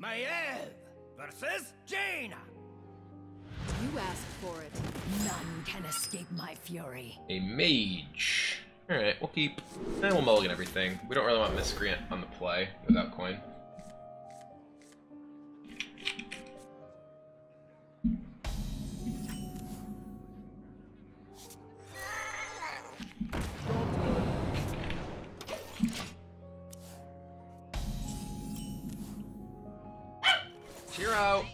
Maiev versus Jaina. You asked for it. None can escape my fury. A mage. Alright, we'll keep. And we'll mulligan everything. We don't really want Miscreant on the play without coin. Out!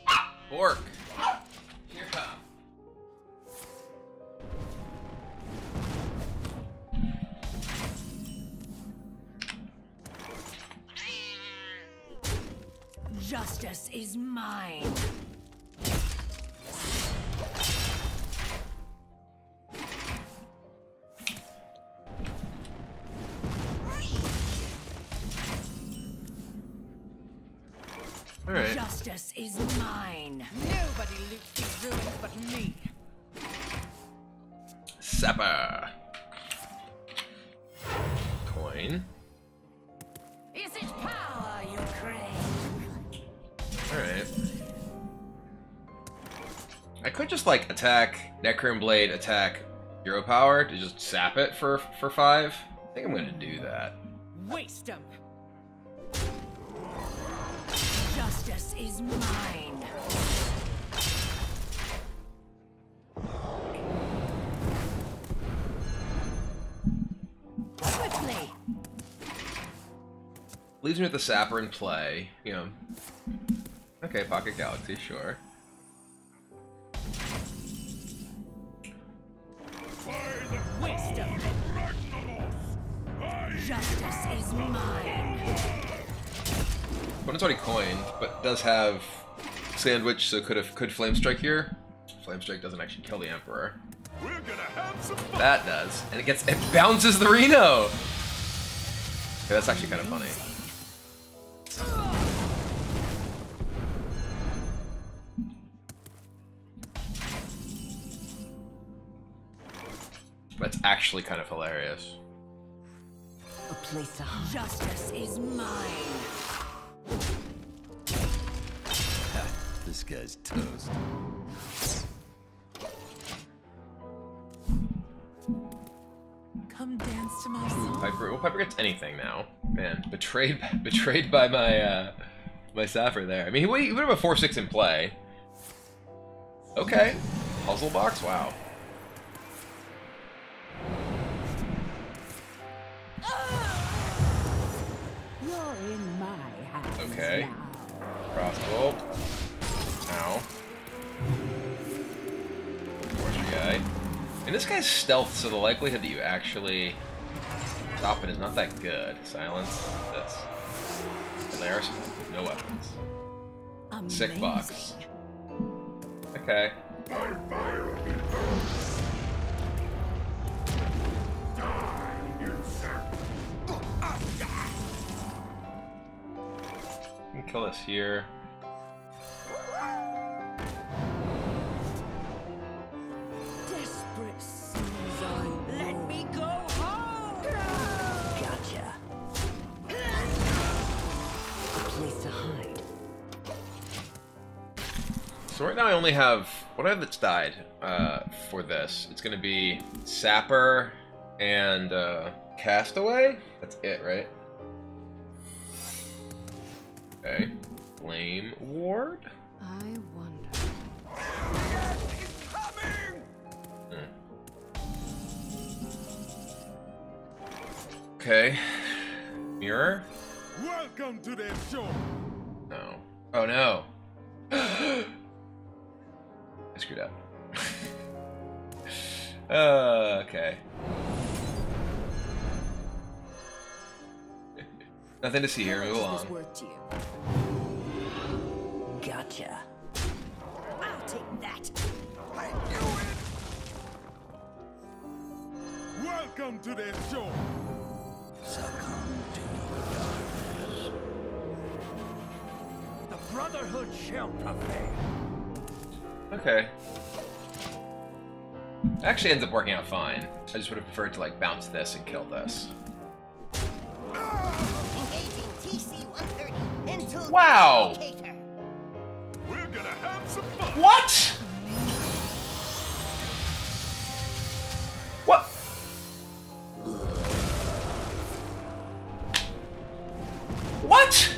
Bork! Up! Justice is mine. Alright. Justice is mine. Nobody loots these ruins but me. Sapper. Coin. Is it power you crave? Alright. I could just like attack Necrium Blade, attack Hero Power to just sap it for for five. I think I'm gonna do that. Waste them. Justice is mine. Quickly. Leaves me with the Sapper in play. You know. Okay, Pocket Galaxy, sure. Justice is mine. Opponent's already coined, but does have Sand Witch, so could have could Flame Strike here. Flame Strike doesn't actually kill the Emperor. We're gonna have some fun. That does, and it gets it bounces the Reno. Okay, that's actually kind of funny. That's actually kind of hilarious. A place to hide. Justice is mine. This guy's toast. Come dance to my song. Piper, well, Piper gets anything now. Man, betrayed, betrayed by my uh, my Sapper there. I mean, he would, he would have a four six in play. Okay, puzzle box. Wow. You're in my hands Okay. Now. Ow. Forestry guy. And this guy's stealth, so the likelihood that you actually stop it is not that good. Silence. This. And there's no weapons. Sick box. Okay. Kill us here. So right now I only have what I have that's died uh, for this. It's gonna be Sapper and uh, Castaway. That's it, right? Okay. Flame Ward. I wonder. Okay. Mirror. Welcome to the show. No. Oh no. I screwed up. uh, okay. Nothing to see here. Move This along. worth to you. Gotcha. I'll take that. I knew it. Welcome to the show. The Brotherhood shall prevail. Okay. Actually ends up working out fine. I just would have preferred to like bounce this and kill this. Engaging TC-130 into Wow! What? What? What?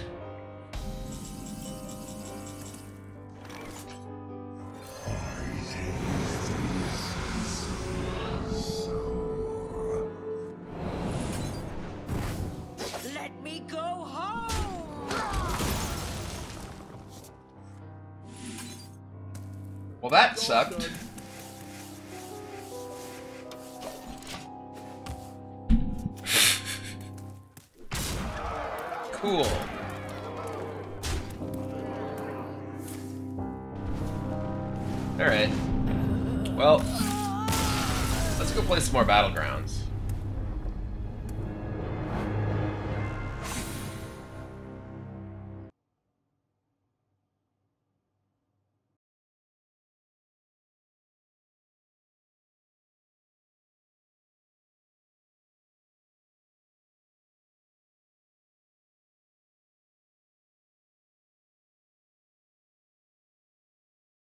Well, that sucked. Cool. Alright. Well, let's go play some more Battlegrounds.